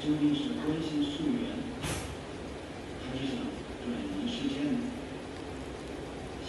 究竟是关心溯源，还是想转移视线呢？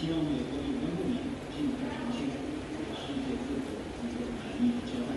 希望美国有关部门尽快澄清，给世界各国一个满意的交代。